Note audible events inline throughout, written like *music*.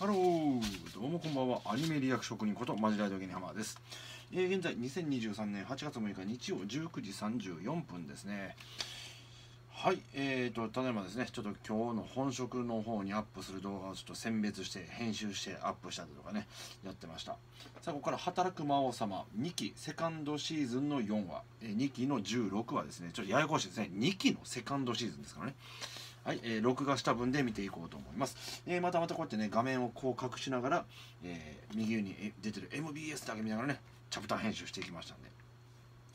ハロー。どうもこんばんは。アニメリアク職人ことマジライドゲニハマーです、えー、現在2023年8月6日日曜19時34分ですね。はいえーとただいまですね。ちょっと今日の本職の方にアップする動画をちょっと選別して編集してアップしたりとかねやってました。さあここから働く魔王様2期セカンドシーズンの4話、え、2期の16話ですね。ちょっとややこしいですね。2期のセカンドシーズンですからね。はい、えー、録画した分で見ていこうと思います。えー、またまたこうやってね、画面をこう隠しながら、えー、右上に出てる MBS だけ見ながらね、チャプター編集していきましたんで。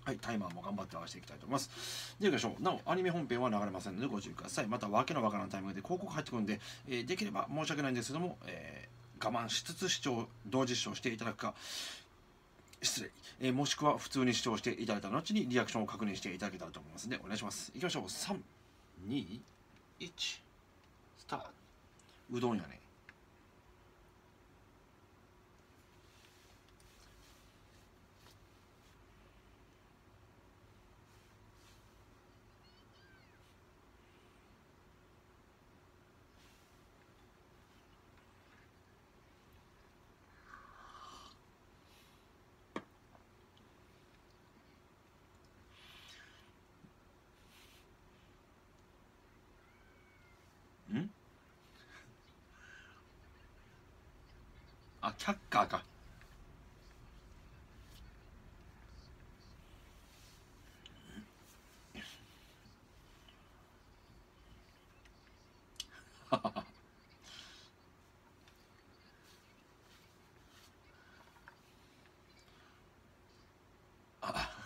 はい、タイマーも頑張って合わせていきたいと思います。で、いきましょう。なお、アニメ本編は流れませんのでご注意ください。また、わけのわからんタイミングで広告入ってくるんで、えー、できれば申し訳ないんですけども、えー、我慢しつつ視聴、同時視聴していただくか、失礼、えー、もしくは普通に視聴していただいた後にリアクションを確認していただけたらと思いますので、お願いします。いきましょう。3、2、1。スタートうどんやね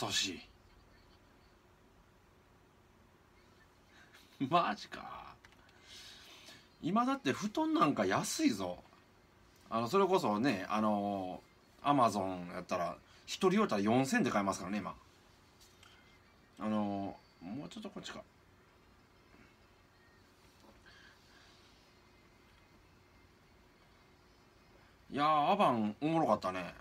優しい。*laughs* マジか。今だって布団なんか安いぞ。あのそれこそねあのアマゾンやったら一人用ったら4000で買えますからね今。あのもうちょっとこっちか。いやアバンおもろかったね。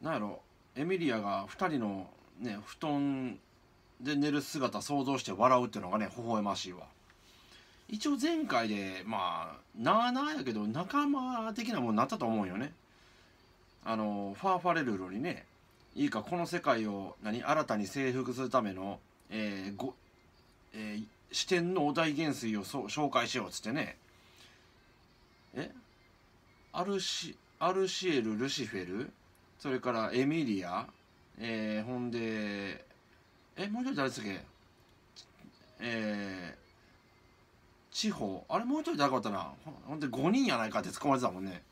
なんやろ。エミリアが2人のね布団で寝る姿想像して笑うっていうのがね微笑ましいわ。一応前回でまあなあなあやけど仲間的なもんなったと思うよね。あのファーファレルロにねいいかこの世界を何新たに征服するための、えーごえー、視点のお題元帥を紹介しようっつってね。え？アルシアルシエル・ルシフェル？それからエミリア、えー、ほんでえもう一人誰ですっけ？えー、地方あれもう一人誰かったな？ほんで5人やないかって使われてたもんね。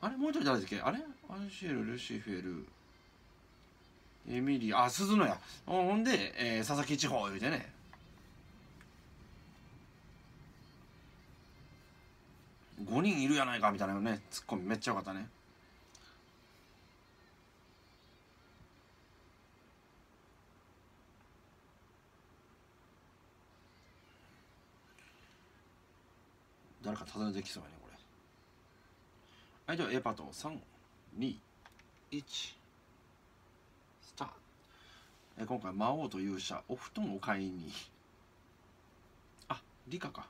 あれもう一人誰ですっけ？あれ？アルシエル・ルシフェル。エミリア。あ鈴野や。ほんで、えー、佐々木地方言うてね。5人いるやないかみたいなねツッコミめっちゃよかったね。誰かたどりできそうやねこれ。はいでは A パート321スタート。え今回魔王と勇者お布団を買いに。あ理科か。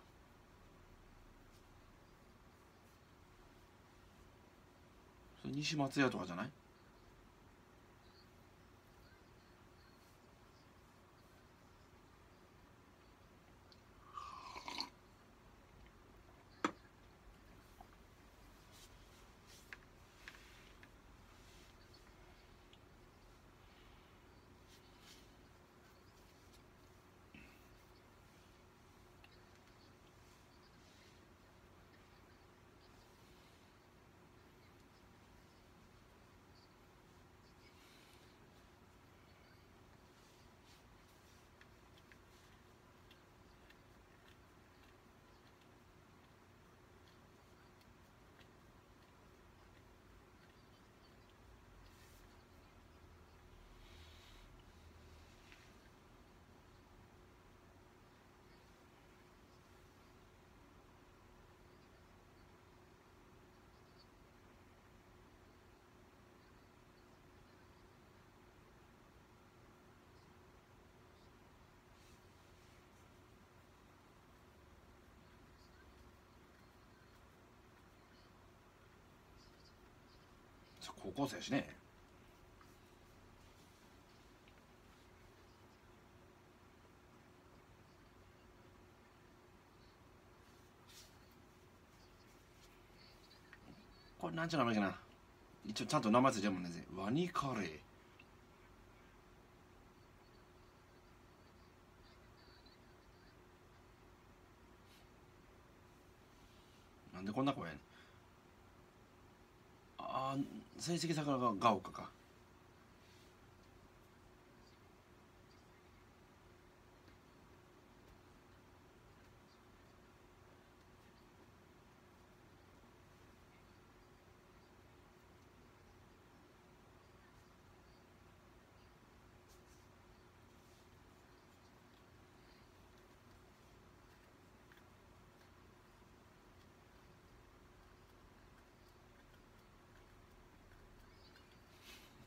西松屋とかじゃない？高校生やしね。これなんちゅう名前かな？一応ちゃんと名前ついてるもんね。ワニカレー。なんでこんな声やねん。あー成績桜がが丘か。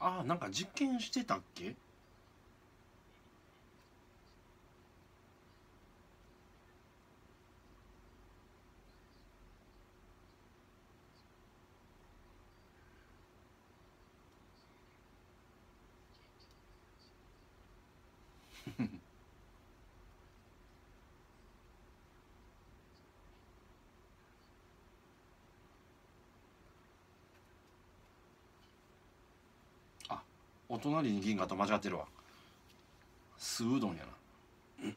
ああなんか実験してたっけ？フ *laughs* フお隣に銀河と間違ってるわ。酢うどんやな。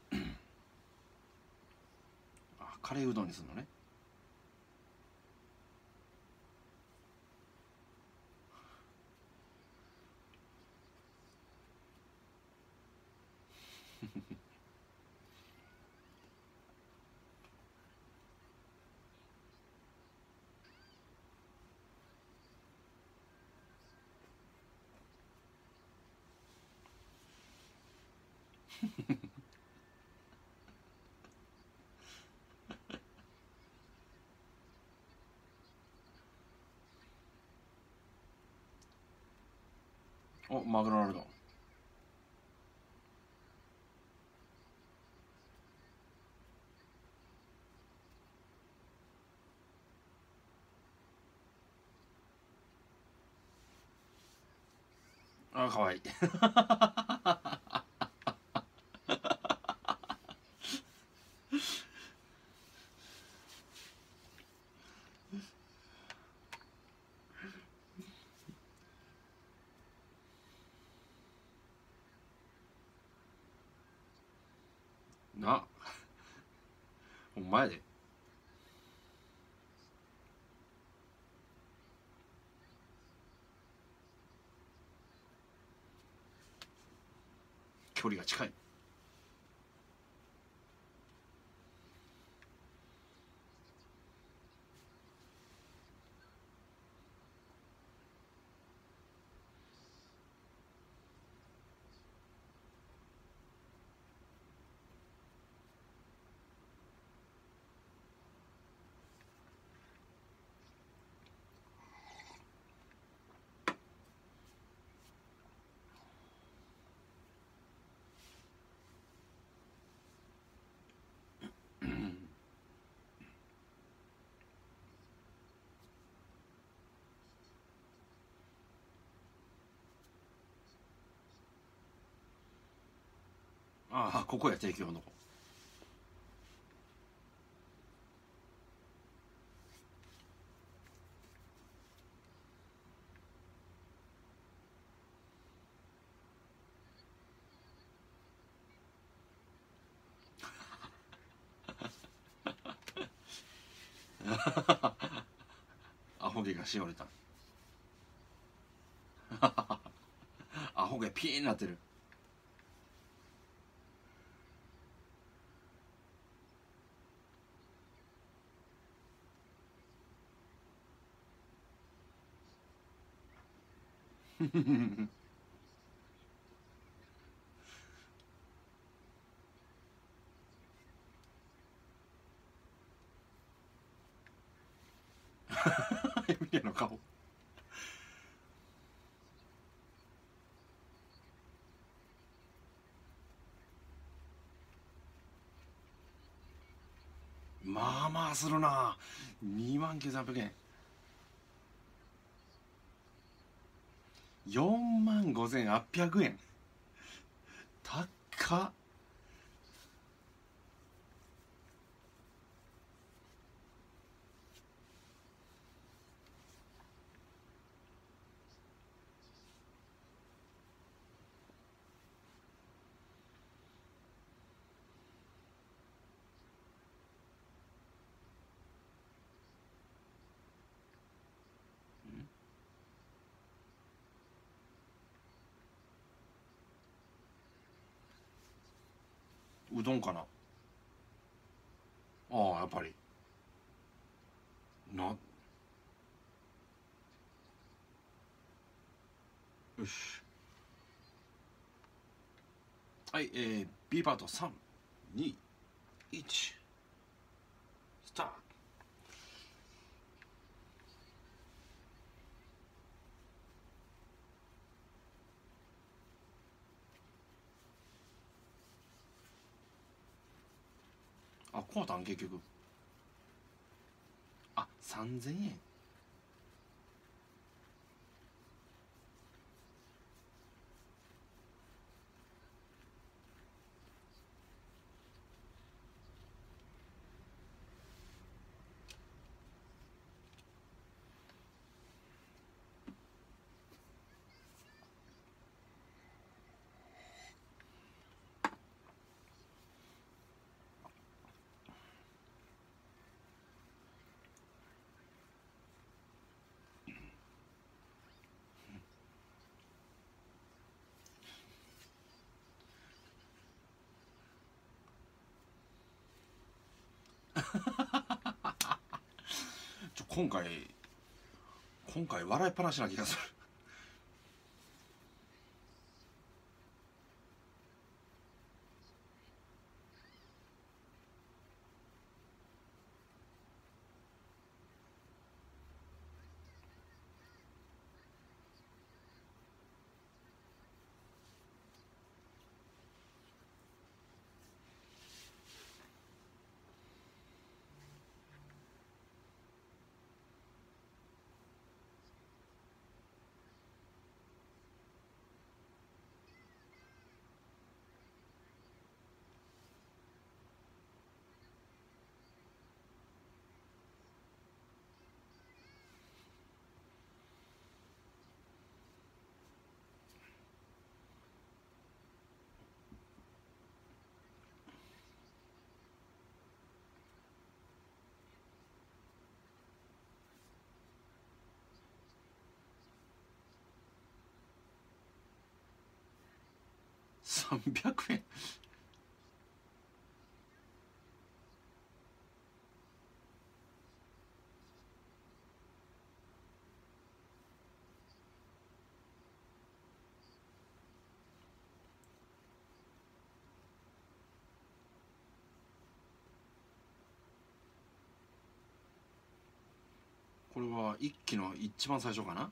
あカレーうどんにするのね。おマグロあるのあ可愛いい前で距離が近い。あここや提供の *laughs* アホ毛がしおれた。*laughs* アホ毛ピーンなってる。エミリアの顔。まあまあするな。2万9300円。4万5800円。高っ。うどんかな。ああやっぱり。な。よし。はいえー、B パート321スタート。あこうたん結局。あ3000円ちょ今回今回笑いっぱなしな気がする。300円。これは一期の一番最初かな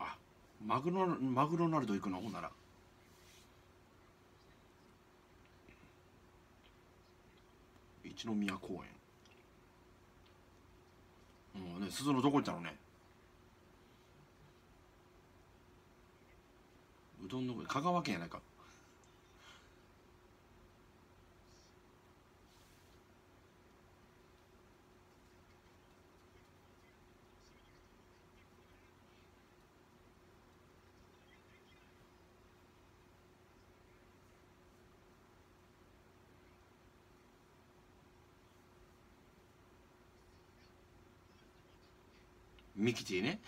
あマグロマグロナルド行くの？ほんなら。一宮公園。もうね鈴のどこ行ったのね？うどんの香川県やないか。ミキティね。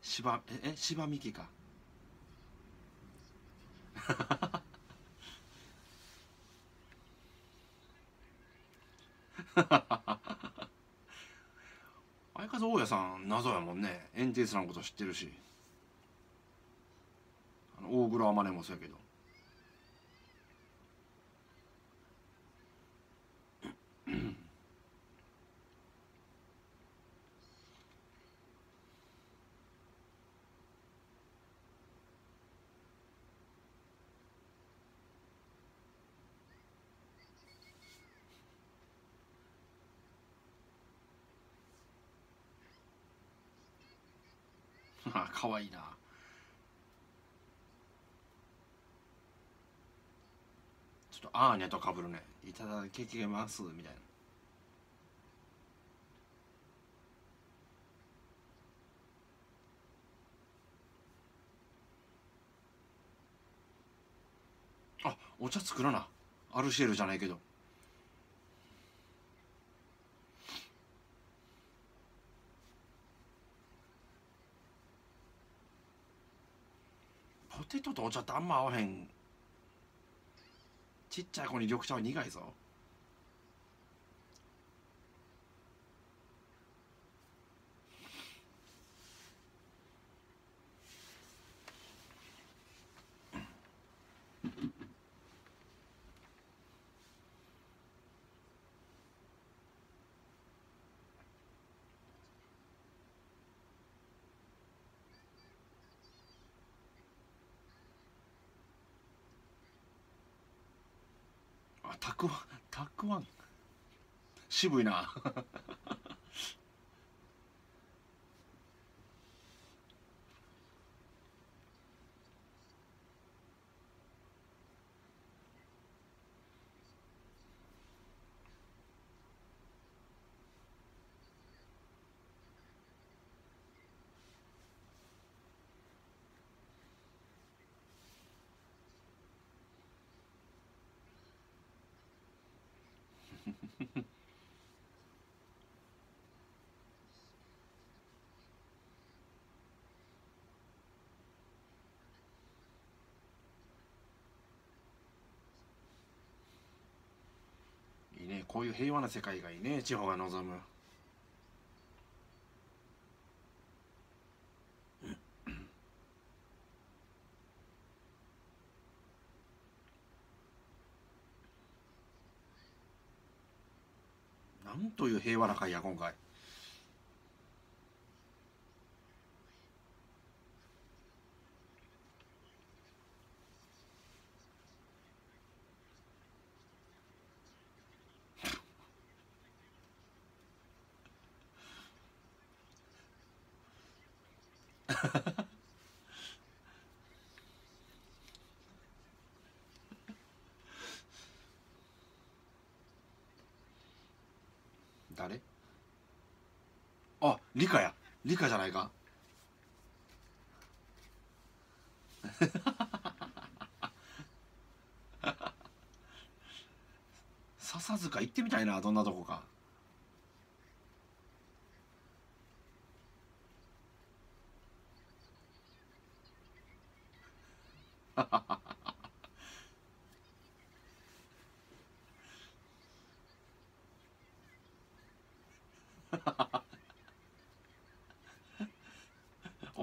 芝ええ芝ミキか。相方大家さん謎やもんね。エンティスのこと知ってるし。あの大黒天音もそうやけど。あかわいな。ちょっとアーニャとかぶるね。いただきますみたいな。あお茶作らな。アルシエルじゃないけど。テトとお茶ってあんま合わへん。ちっちゃい子に緑茶は苦いぞあたくわんたくあん。渋いな。*laughs* いいねこういう平和な世界がいいね地方が望む。なんという平和な会や今回誰あ理科や。理科じゃないか。*laughs* 笹塚行ってみたいなどんなとこか。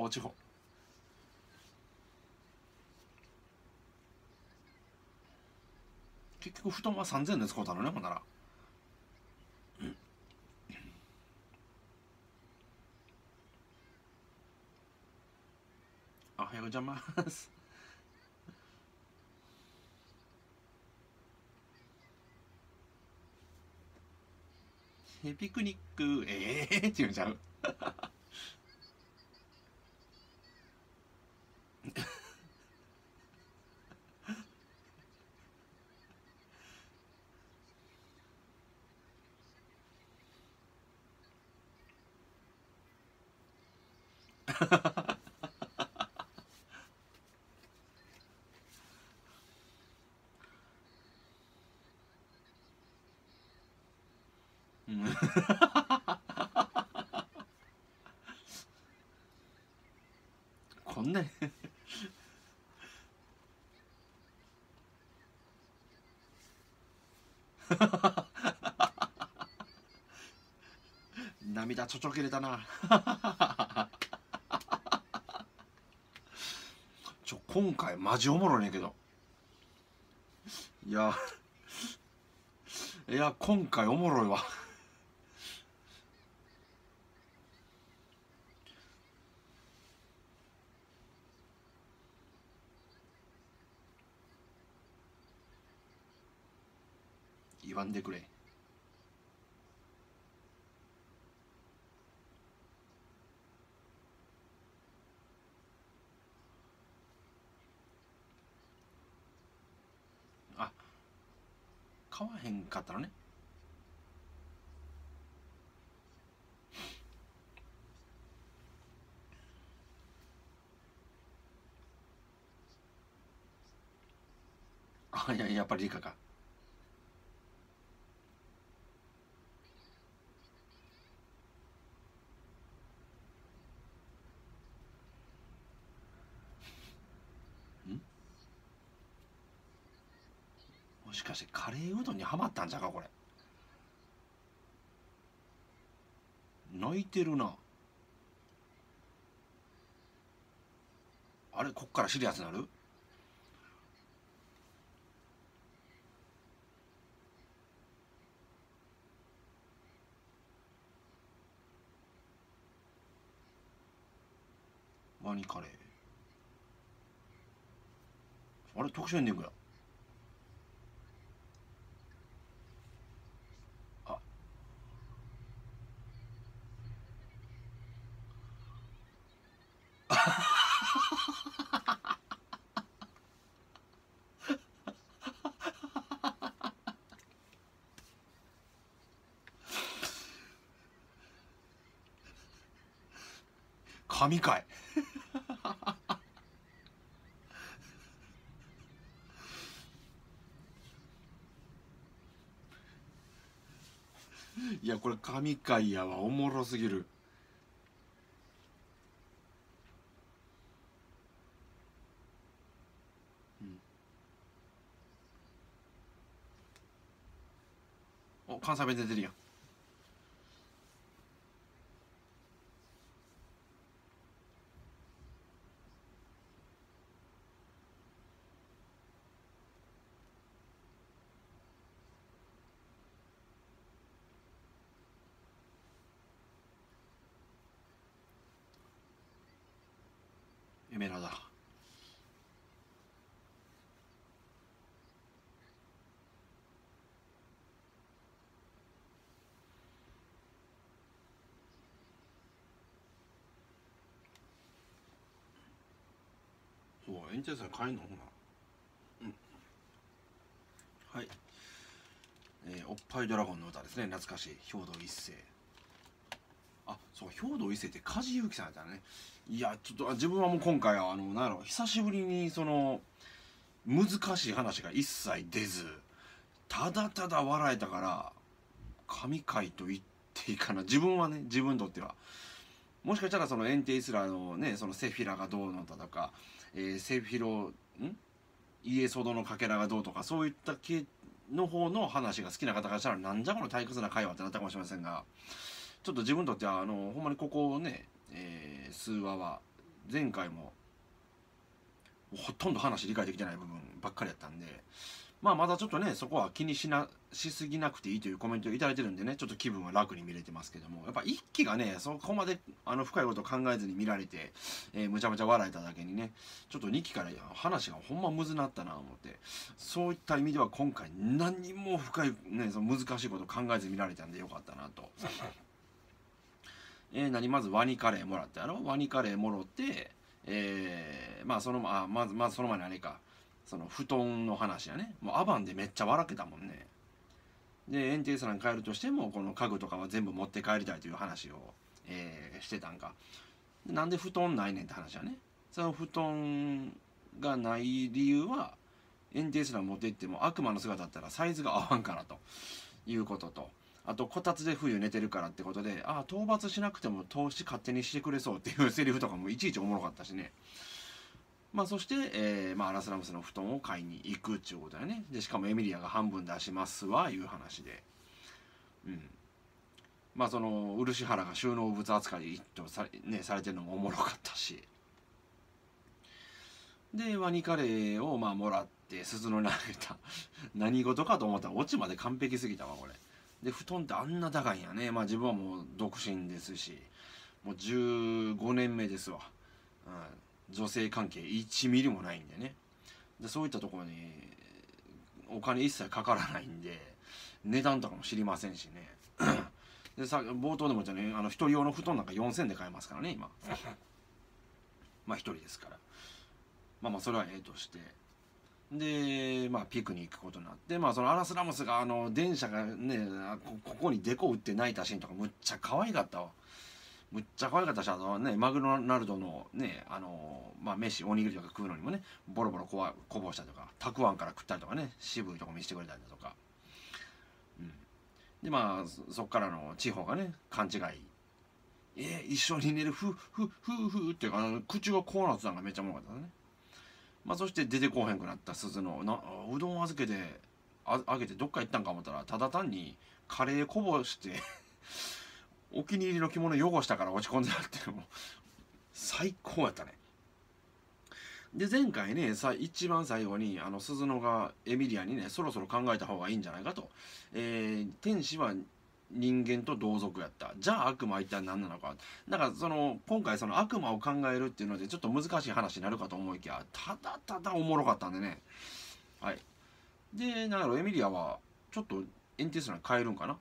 お地方。結局布団は3000円で使うたのねほんなら。おはようございます。ピクニックええー、って言うんちゃううん *laughs* こんな。に涙ちょちょけれたな。ちょ今回マジおもろいねんけど。いやいや今回おもろいわ。でくれ。あ買わへんかったのね。あいややっぱり理科かもしかしてカレーうどんにはまったんじゃかこれ。泣いてるな。あれこっからシリアスなる？ワニカレー。あれ特殊エンディングや。神かいやこれ神回やわ。おもろすぎる。お関西弁出てるやんエメラだエンジェルさんのほなうん。はいえーおっぱいドラゴンの歌ですね懐かしい。兵藤一世。あそう兵藤一世って梶裕貴さんやったね。いやちょっと自分はもう今回はあのなんやろ久しぶりにその難しい話が一切出ずただただ笑えたから神回と言っていいかな。自分はね自分にとっては。もしかしたらそのエンテイスラーのねそのセフィラがどうのだとか、えー、セフィロん？イエソドのかけらがどうとかそういった系の方の話が好きな方からしたらなんじゃこの退屈な会話ってなったかもしれませんがちょっと自分にとってはあのほんまにここね、えー、数話は前回もほとんど話理解できてない部分ばっかりやったんでまあまだちょっとねそこは気にしなしすぎなくていいというコメントを頂いてるんでねちょっと気分は楽に見れてますけども。やっぱ一気がねそこまであの深いこと考えずに見られて、えー、むちゃむちゃ笑えただけにねちょっと2期から話がほんまむずなったな思ってそういった意味では今回何も深い、ね、その難しいこと考えず見られたんでよかったなと。えー、何？まずワニカレーもらってやろワニカレーもろってえー、まあそのあまずまずその前にあれか。その布団の話やね。もうアバンでめっちゃ笑けたもんね。でエンテイスラに帰るとしてもこの家具とかは全部持って帰りたいという話を、えー、してたんか。なんで布団ないねんって話やね。その布団がない理由はエンテイスラ持って行っても悪魔の姿だったらサイズが合わんからと。いうことと。あとこたつで冬寝てるからってことでああ討伐しなくても投資勝手にしてくれそうっていうセリフとかもいちいちおもろかったしね。まあそして、えーまあ、アラスラムスの布団を買いに行くっていうことだよね。でしかもエミリアが半分出しますわいう話で。うん。まあその漆原が収納物扱いとさ,、ね、されてるのもおもろかったし。でワニカレーをまあもらって鈴の投げた。*laughs* 何事かと思ったらオチまで完璧すぎたわこれ。で布団ってあんな高いんやね。まあ自分はもう独身ですし。もう15年目ですわ、うん、女性関係1ミリもないんでね。でそういったところにお金一切かからないんで値段とかも知りませんしね。でさ冒頭でも言ったねあの1人用の布団なんか4000円で買えますからね今。まあ1人ですから。まあまあそれはええとして。で、まあ、ピクニックことになって、まあ、そのアラス・ラモスがあの電車がねここにデコ打って泣いたシーンとかむっちゃ可愛かったわ。むっちゃ可愛かったしあのねマグロナルドのねあのまあ飯おにぎりとか食うのにもねボロボロこわこぼしたりとかたくあんから食ったりとかね渋いとこ見せてくれたりだとか、うん、でまあそっからの地方がね勘違い。えー、一緒に寝るふふふふっていうかあの口がこうなってたのがめっちゃもろかったね。まあ、そして出てこうへんくなった鈴のなうどん預けてああげてどっか行ったんか思ったらただ単にカレーこぼしてお気に入りの着物汚したから落ち込んでたっていうのも最高やったね。で前回ねさ一番最後にあの鈴野がエミリアにねそろそろ考えた方がいいんじゃないかと、えー、天使は人間と同族やった。じゃあ悪魔は一体何なのか。だからその今回その悪魔を考えるっていうのでちょっと難しい話になるかと思いきやただただおもろかったんでね。はい。でなんだろうエミリアはちょっとエンティスラに変えるんかな。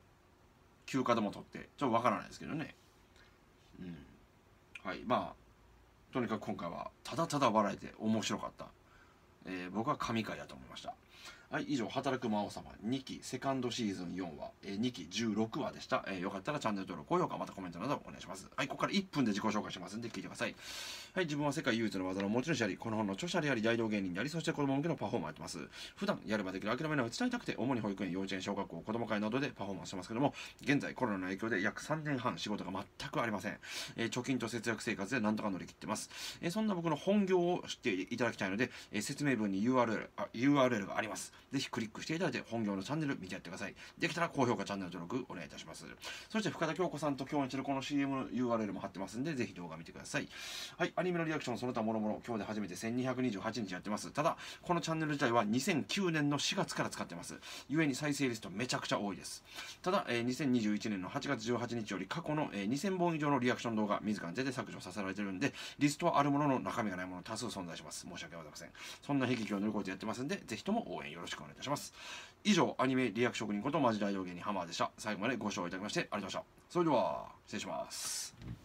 休暇でも取ってちょっとわからないですけどねうんはいまあとにかく今回はただただ笑えて面白かった、えー、僕は神回やと思いましたはい、以上、働く魔王様2期セカンドシーズン4話、えー、2期16話でした、えー。よかったらチャンネル登録、高評価、またコメントなどお願いします。はい、ここから1分で自己紹介しますんで聞いてください。はい、自分は世界唯一の技の持ち主であり、この本の著者であり、大道芸人であり、そして子供向けのパフォーマーやってます。普段やればできる諦めないを伝えたくて、主に保育園、幼稚園、小学校、子供会などでパフォーマンスしてますけども、現在コロナの影響で約3年半仕事が全くありません。えー、貯金と節約生活でなんとか乗り切ってます。えー、そんな僕の本業を知っていただきたいので、えー、説明文に URL, あ URL があります。ぜひクリックしていただいて本業のチャンネル見てやってください。できたら高評価、チャンネル登録お願いいたします。そして深田恭子さんと共演してるこの CM の URL も貼ってますんで、ぜひ動画見てください。はい、ニメのリアクションその他もろもろ今日で初めて1228日やってます。ただ、このチャンネル自体は2009年の4月から使ってます。ゆえに再生リストめちゃくちゃ多いです。ただ、えー、2021年の8月18日より過去の、えー、2000本以上のリアクション動画自ら出て削除させられてるんで、リストはあるものの中身がないもの多数存在します。申し訳ございません。そんな悲劇を乗り越えてやってますんで、ぜひとも応援よろしくお願いいたします。以上、アニメリアク職人ことマジ大道芸人ハマーでした。最後までご視聴いただきましてありがとうございました。それでは、失礼します。